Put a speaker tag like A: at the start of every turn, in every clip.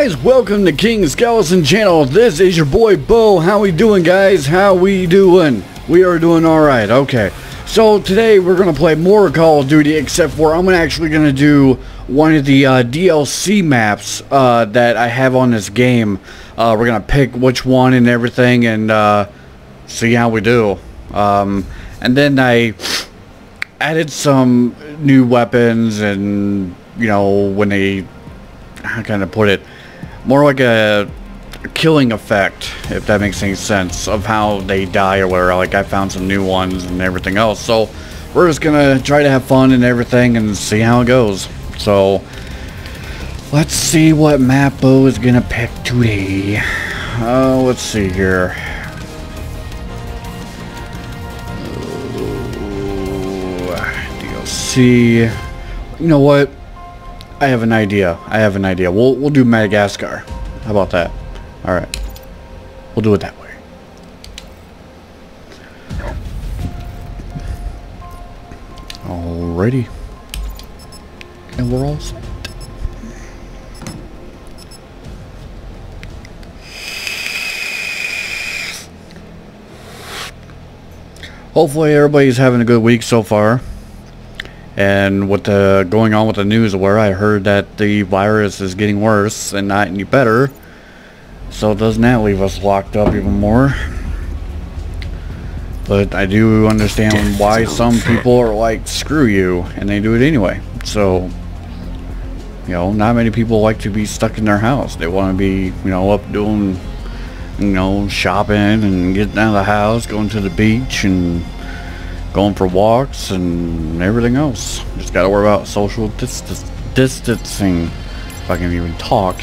A: guys, welcome to King Skeleton channel. This is your boy Bo. How we doing guys? How we doing? We are doing alright, okay. So today we're gonna play more Call of Duty except for I'm actually gonna do one of the uh, DLC maps uh, that I have on this game. Uh, we're gonna pick which one and everything and uh, see how we do. Um, and then I added some new weapons and you know when they how can I put it more like a killing effect if that makes any sense of how they die or whatever. Like I found some new ones and everything else. So we're just gonna try to have fun and everything and see how it goes. So let's see what map Bo is gonna pick today. Uh, let's see here. DLC you know what I have an idea. I have an idea. We'll we'll do Madagascar. How about that? All right. We'll do it that way. Alrighty. And we're all set. Hopefully everybody's having a good week so far. And with the going on with the news where I heard that the virus is getting worse and not any better. So doesn't that leave us locked up even more? But I do understand why some people are like, screw you, and they do it anyway. So, you know, not many people like to be stuck in their house. They want to be, you know, up doing, you know, shopping and getting out of the house, going to the beach and going for walks and everything else. Just gotta worry about social dis distancing, if I can even talk.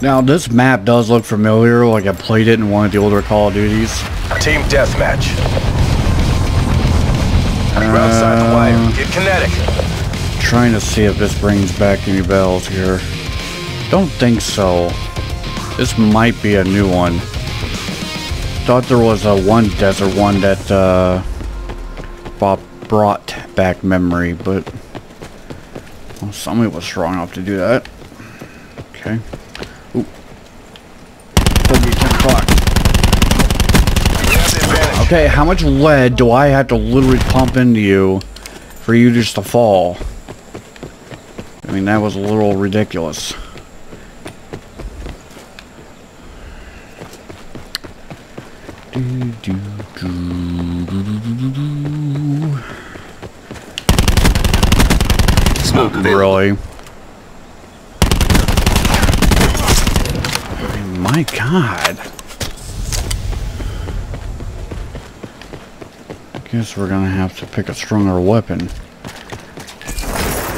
A: Now this map does look familiar, like I played it in one of the older Call of Duties.
B: Team deathmatch. You're uh, outside the wire. Get kinetic.
A: Trying to see if this brings back any bells here. Don't think so. This might be a new one. Thought there was a one desert one that uh, Bob brought back memory, but well, somebody was strong enough to do that. Okay. Ooh. Bogey 10 o'clock. Okay, how much lead do I have to literally pump into you for you just to fall? I mean, that was a little ridiculous. Really. Oh my God. I guess we're gonna have to pick a stronger weapon.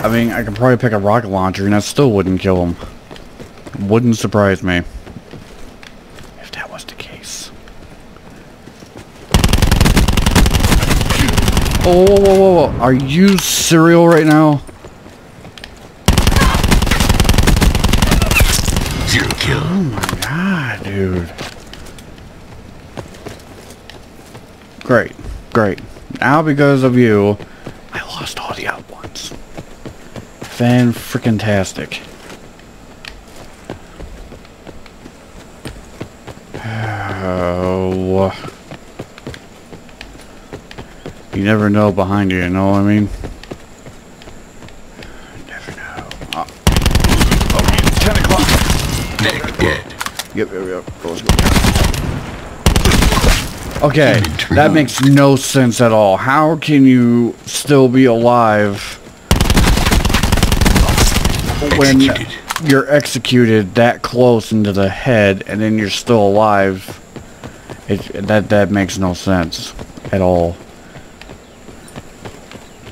A: I mean, I could probably pick a rocket launcher and that still wouldn't kill him. Wouldn't surprise me. If that was the case. Oh, whoa, whoa, whoa, whoa. Are you serial right now?
B: Zero kill.
A: Oh my god, dude. Great, great. Now because of you, I lost all the out ones. Fan freaking tastic. Oh. You never know behind you, you know what I mean? never know. Ah. Oh. Okay, 10 o'clock.
B: Medic dead.
A: Yep, yep, yep. Let's go. Okay, that makes no sense at all. How can you still be alive when you're executed that close into the head and then you're still alive? It, that that makes no sense at all.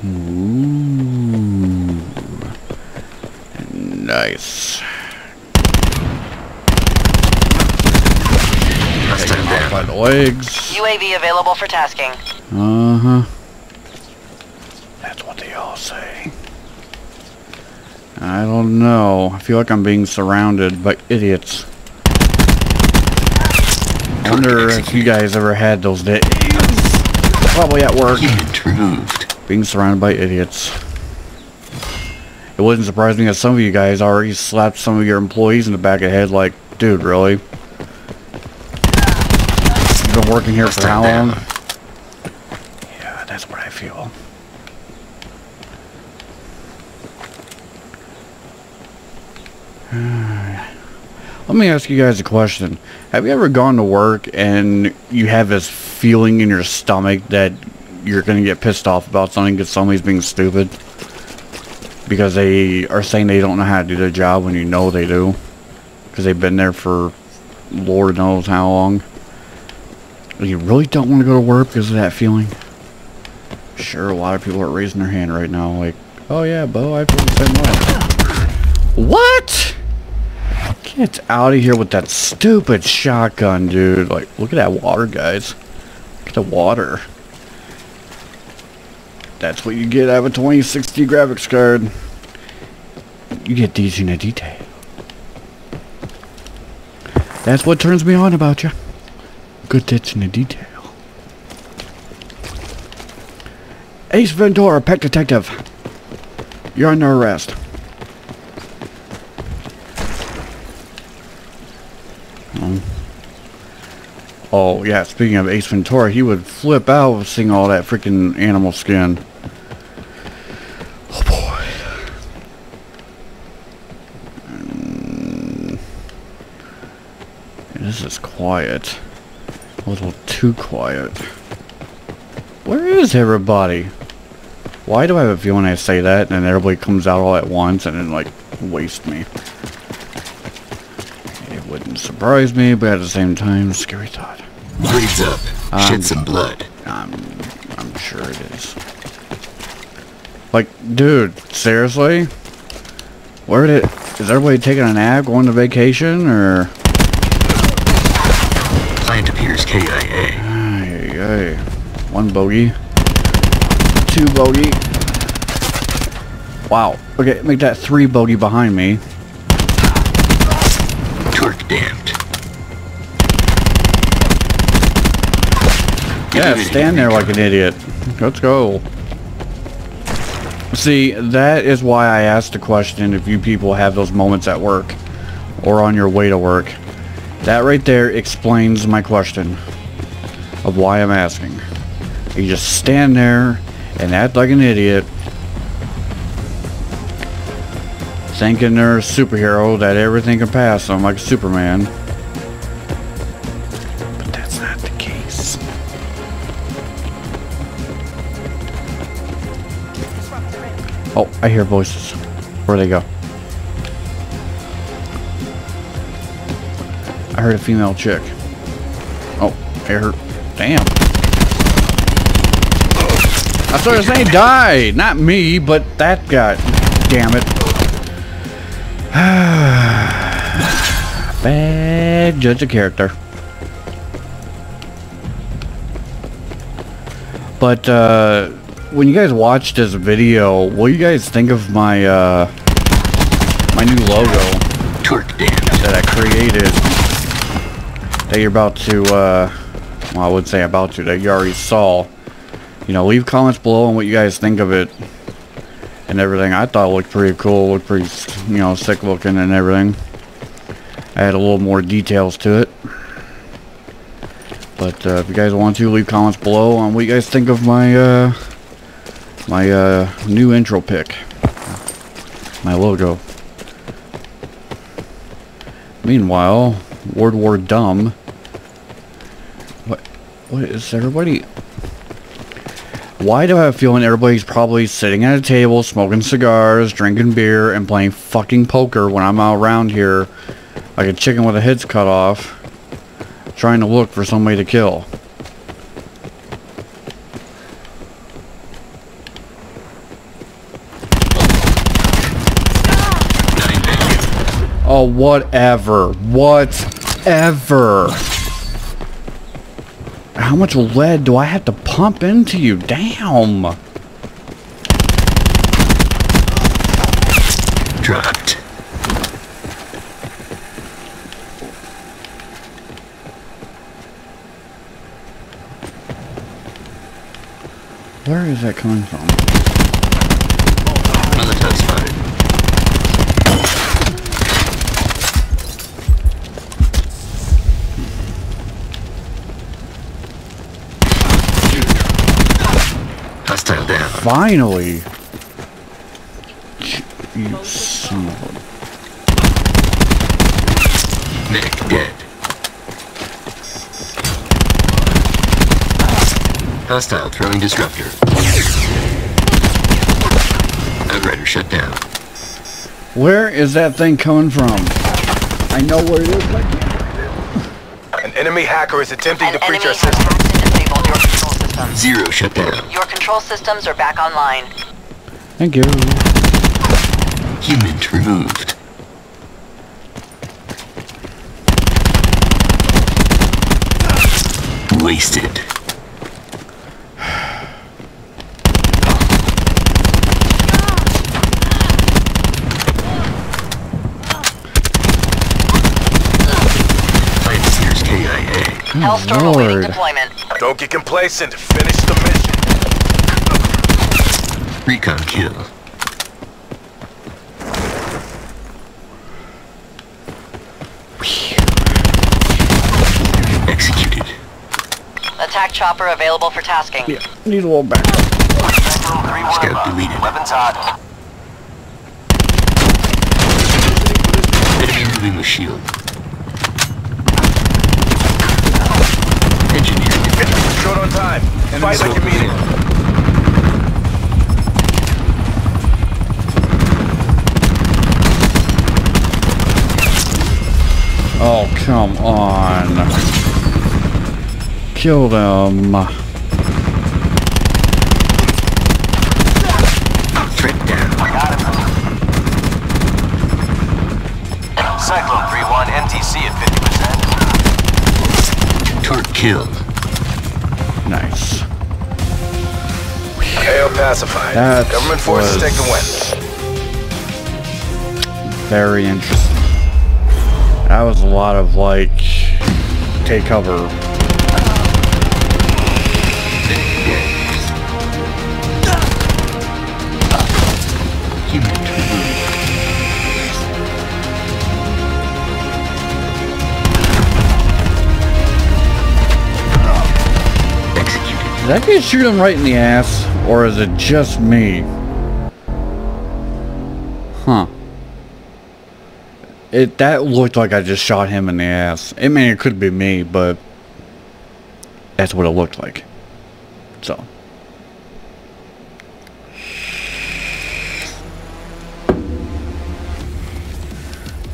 A: Ooh. Nice. By the legs.
C: UAV available for tasking.
A: Uh-huh. That's what they all say. I don't know. I feel like I'm being surrounded by idiots. I wonder if you guys ever had those days. Probably at work. Being surrounded by idiots. It it wouldn't surprise me that some of you guys already slapped some of your employees in the back of the head like, dude, really? Been working here for how long? Yeah, that's what I feel. Let me ask you guys a question. Have you ever gone to work and you have this feeling in your stomach that you're going to get pissed off about something because somebody's being stupid? Because they are saying they don't know how to do their job when you know they do. Because they've been there for Lord knows how long. You really don't want to go to work because of that feeling? Sure, a lot of people are raising their hand right now like, oh yeah, Bo, I feel the same way. What? Get out of here with that stupid shotgun, dude. Like, look at that water, guys. Look at the water. That's what you get out of a 2060 graphics card. You get these in a detail. That's what turns me on about you. Good attention to detail. Ace Ventura, pet detective. You're under arrest. Oh. oh, yeah, speaking of Ace Ventura, he would flip out seeing all that freaking animal skin. Oh, boy. Mm. This is quiet. A little too quiet. Where is everybody? Why do I have a feeling I say that and everybody comes out all at once and then like waste me? It wouldn't surprise me, but at the same time, scary thought.
B: Bleeds up.
A: Um,
B: Shed some blood.
A: I'm, I'm sure it is. Like, dude, seriously? Where did, is everybody taking a nap, going to vacation, or? One bogey. Two bogey. Wow. Okay, make that three bogey behind me.
B: Torque damped.
A: Yeah, stand there like an idiot. Let's go. See, that is why I asked the question if you people have those moments at work or on your way to work. That right there explains my question of why I'm asking. You just stand there and act like an idiot thinking they're a superhero that everything can pass them like Superman. But that's not the case. Oh, I hear voices. Where they go? I heard a female chick. Oh, I heard. Damn. I started saying die, not me, but that guy. Damn it. Bad judge of character. But uh, when you guys watch this video, what do you guys think of my uh, my new logo that I created? That you're about to, uh, well, I would say about to, that you already saw. You know, leave comments below on what you guys think of it and everything. I thought it looked pretty cool, looked pretty, you know, sick looking and everything. I had a little more details to it. But uh, if you guys want to, leave comments below on what you guys think of my uh, my uh, new intro pick, my logo. Meanwhile, World War Dumb. What? What is everybody? Why do I have a feeling everybody's probably sitting at a table, smoking cigars, drinking beer, and playing fucking poker when I'm out around here like a chicken with a head's cut off, trying to look for somebody to kill? Oh, whatever. Whatever. How much lead do I have to pump into you? Damn.
B: Dropped.
A: Where is that coming from? Finally. You son of a-
B: Medic dead. Hostile throwing disruptor. Outrider shut down.
A: Where is that thing coming from? I know where it is, but
D: An enemy hacker is attempting
C: An
D: to breach our
C: has
D: system.
C: hacked and disabled your control systems.
B: Zero shut down.
C: Your control systems are back online.
A: thank you.
B: Human removed. Wasted. Financiers KIA.
C: Hellstorm
A: Lord.
C: awaiting deployment.
D: Don't get complacent. Finish the mission.
B: Recon kill. Executed.
C: Attack chopper available for tasking.
A: Yeah, need a little backup.
B: Scout deleted.
D: Weapons hot.
B: Enemy moving the shield. Engineer defeated.
D: Short on time. Fight like you mean it.
A: Oh, come on. Kill them.
B: Threat down. Got him.
D: Cyclone 3-1 NTC at 50%.
B: Torque kill.
A: Nice.
D: Pacified.
A: That
D: Government forces
A: was-
D: take the win.
A: Very interesting. That was a lot of like take cover.
B: Human removed. Executed.
A: Did that guy shoot him right in the ass? Or is it just me? Huh. It that looked like I just shot him in the ass. I mean it could be me, but that's what it looked like. So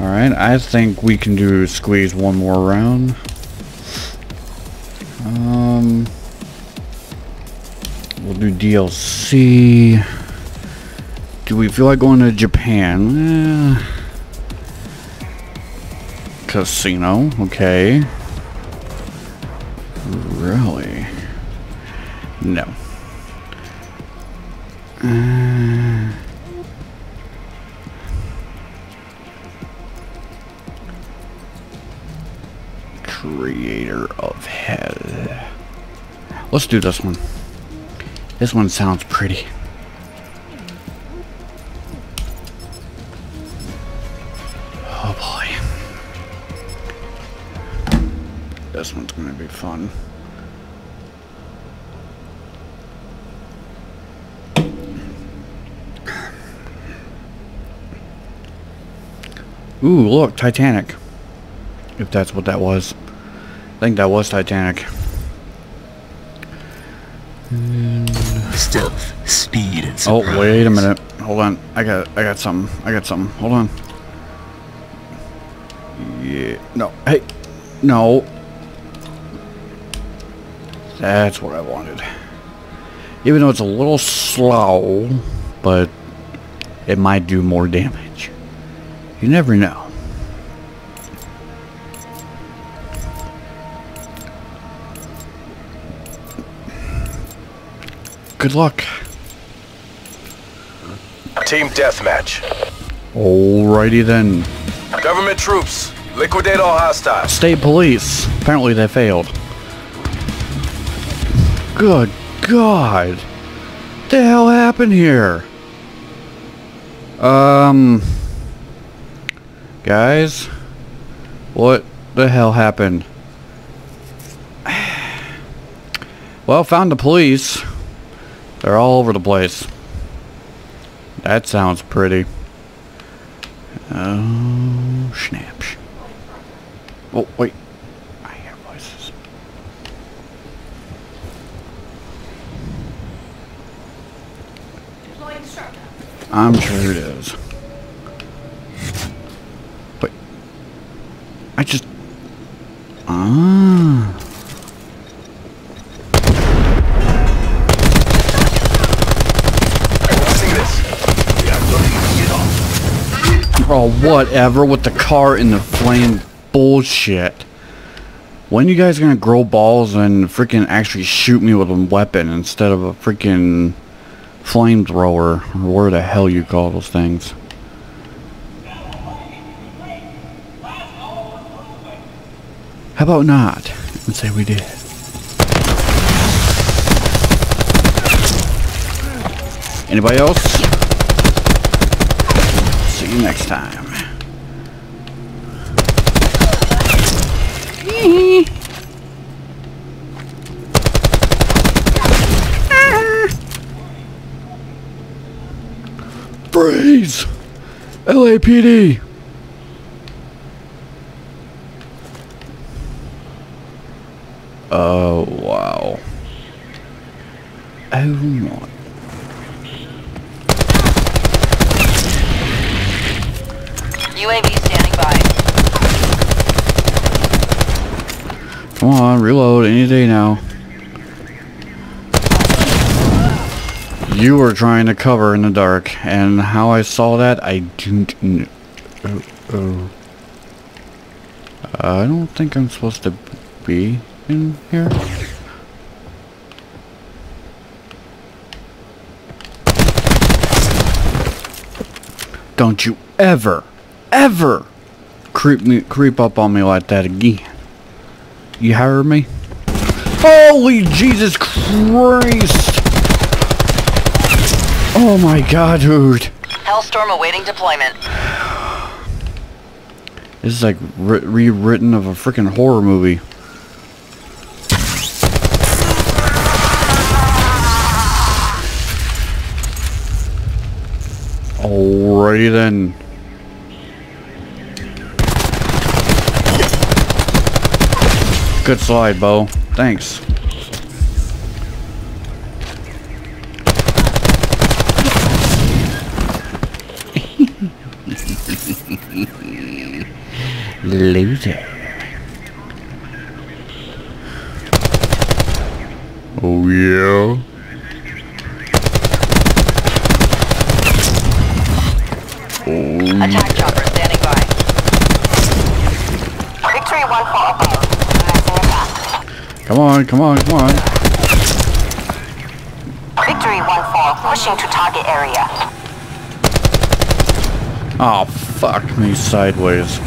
A: Alright, I think we can do squeeze one more round. Um We'll do DLC. Do we feel like going to Japan? Eh. Casino, okay. Really? No. Uh, creator of hell. Let's do this one. This one sounds pretty. Oh boy. This one's gonna be fun. Ooh, look, Titanic. If that's what that was. I think that was Titanic.
B: Stealth, speed, and
A: Oh, wait a minute. Hold on. I got I got something. I got something. Hold on. Yeah. No. Hey. No. That's what I wanted. Even though it's a little slow, but it might do more damage. You never know. Good luck.
D: Team deathmatch.
A: Alrighty then.
D: Government troops. Liquidate all hostiles.
A: State police. Apparently they failed. Good God. What the hell happened here? Um. Guys. What the hell happened? Well, found the police. They're all over the place. That sounds pretty. Oh, snaps. Oh, wait. I hear voices. I'm sure it is. Wait. I just... Ah. Whatever with the car in the flame bullshit. When you guys gonna grow balls and freaking actually shoot me with a weapon instead of a freaking flamethrower or where the hell you call those things? How about not? And say we did. Anybody else? See you next time. Freeze! LAPD! Oh, wow. Oh, my.
C: UAV standing by.
A: Come on, reload any day now. You were trying to cover in the dark, and how I saw that, I don't know. Oh, uh, oh. I don't think I'm supposed to be in here. Don't you ever, ever creep me, creep up on me like that again. You heard me? Holy Jesus Christ! Oh my god, dude.
C: Hellstorm awaiting deployment.
A: This is like re rewritten of a freaking horror movie. Alrighty then. Good slide, Bo. Thanks. Loser. Oh yeah.
C: Attack chopper standing by.
E: Victory 1 for Apollo.
A: Come on, come on, come on.
E: Victory 1 4. Pushing to target area.
A: Oh, fuck me sideways.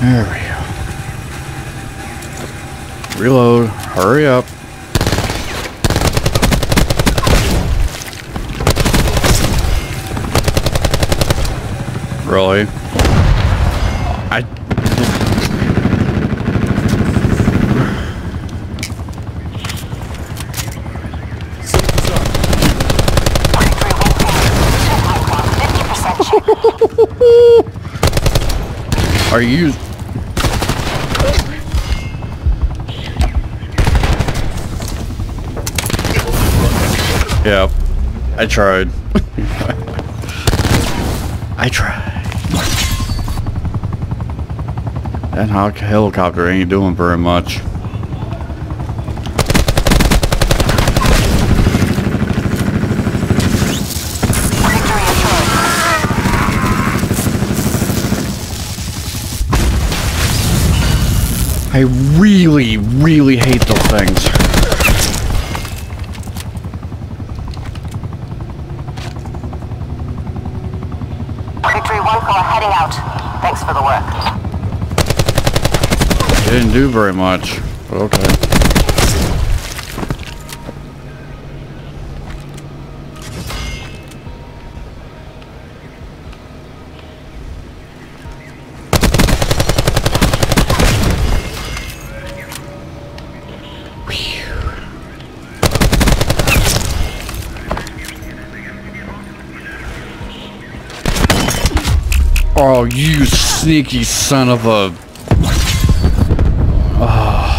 A: There we go. Reload. Hurry up. Really? I...
E: Victory 1 4. 50% check.
A: Are you... Yeah, I tried. I tried. That helicopter ain't doing very much. I really, really hate those things.
E: Victory 1 4 heading out. Thanks for the work.
A: Didn't do very much, but okay. Oh, you sneaky son of a... Ah.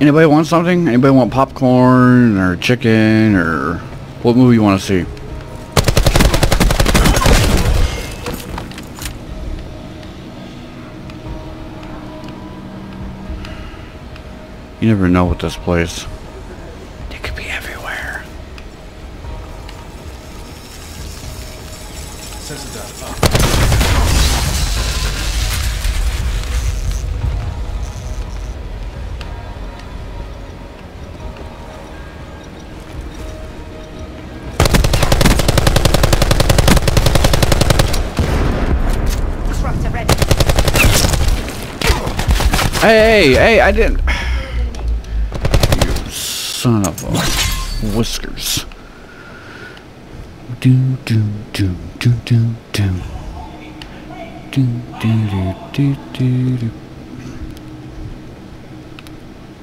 A: Anybody want something? Anybody want popcorn or chicken or what movie you want to see? You never know with this place.
E: Disruptor ready.
A: Hey, hey, hey, I didn't. You son of a whiskers. Do, do, do, do, do, do. Do, do, do, do, do, do.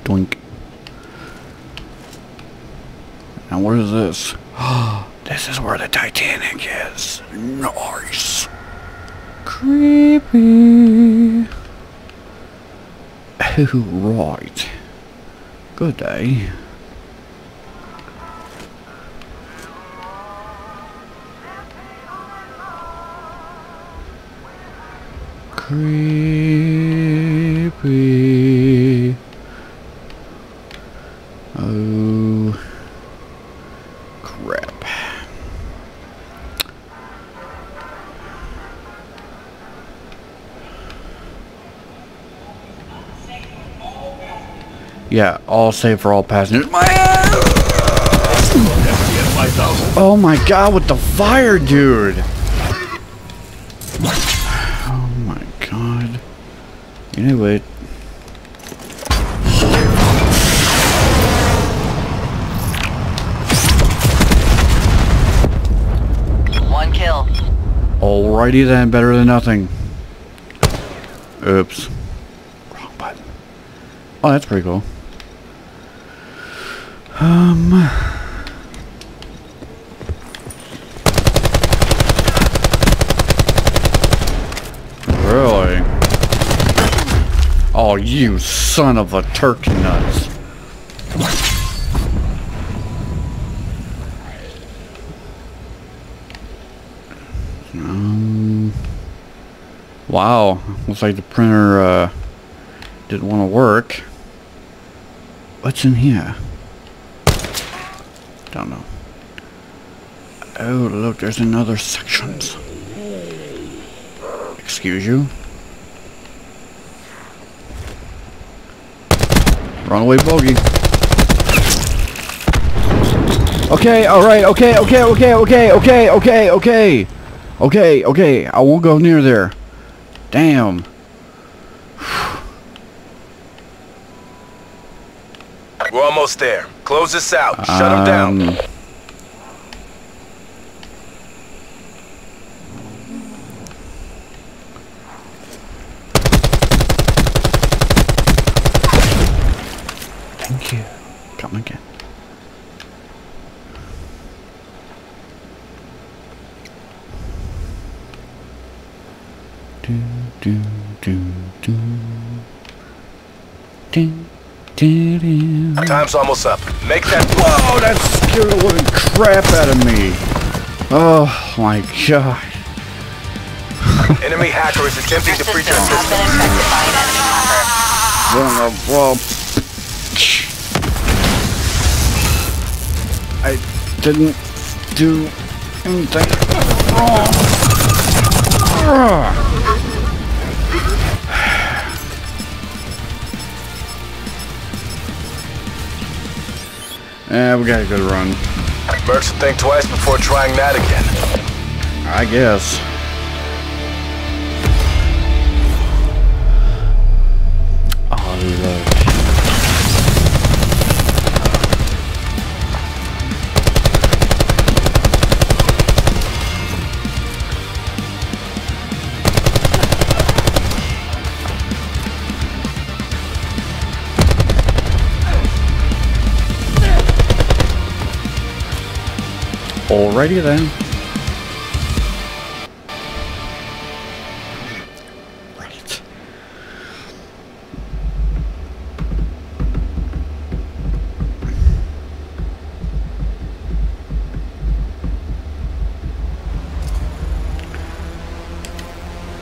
A: Doink. Now what is this? this is where the Titanic is. Nice. Creepy. Oh, right. Good day. Creepy. Oh. Crap. Yeah, all safe for all passengers. My Oh my god, with the fire, dude! Anyway.
C: One kill.
A: Alrighty then, better than nothing. Oops. Wrong button. Oh, that's pretty cool. Um. Really? Oh, you son of a turkey nuts. Um. Wow. Looks like the printer, uh, didn't want to work. What's in here? Don't know. Oh, look, there's another sections. Excuse you? Runaway bogey. Okay, alright, okay, okay, okay, okay, okay, okay, okay. Okay, okay, I won't go near there. Damn.
D: We're almost there. Close this out. Shut them down.
A: Um,
D: Time's almost up. Make that
A: Whoa, that scared the living crap out of me. Oh my god.
D: enemy hacker is attempting to breach our system.
C: been infected by an enemy hacker.
A: Son of a- I didn't do anything wrong. Eh, we got a good run.
D: Mercs will think twice before trying that again.
A: I guess. Alrighty then. Right.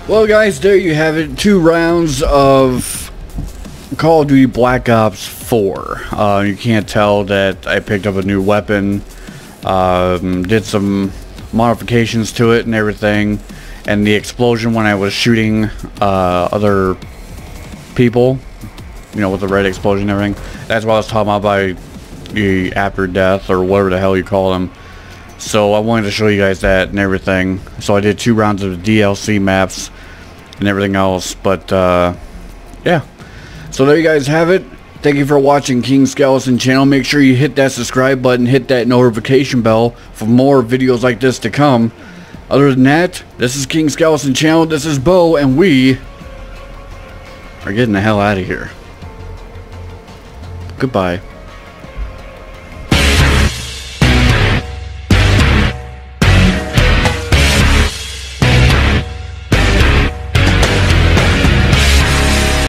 A: Well, guys, there you have it. Two rounds of Call of Duty Black Ops 4. Uh, you can't tell that I picked up a new weapon, um, did some modifications to it and everything, and the explosion when I was shooting uh, other people, you know, with the red explosion and everything. That's what I was talking about by the after death or whatever the hell you call them. So I wanted to show you guys that and everything. So I did two rounds of the DLC maps and everything else. But uh, yeah. So there you guys have it. Thank you for watching King Skeleton channel. Make sure you hit that subscribe button, hit that notification bell for more videos like this to come. Other than that, this is King Skeleton channel. This is Bo, and we are getting the hell out of here. Goodbye.